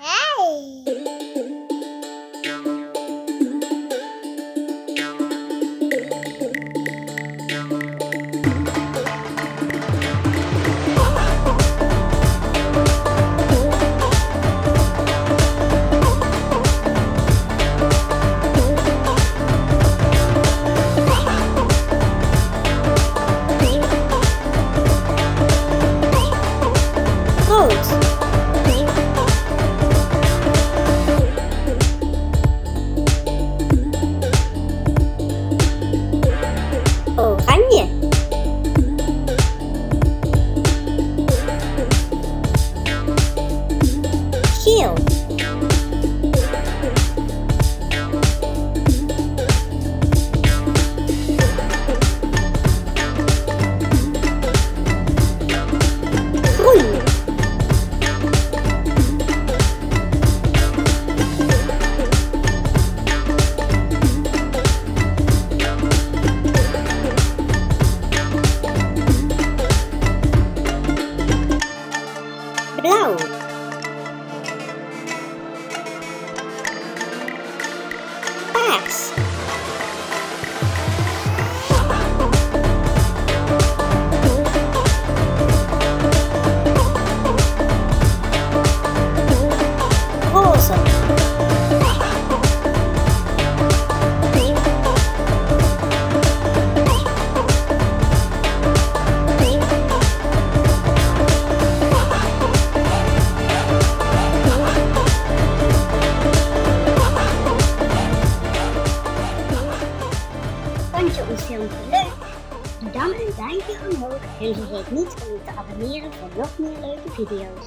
Hey! Next. je ons filmpje leuk? Doe dan een duimpje omhoog en vergeet niet om te abonneren voor nog meer leuke video's.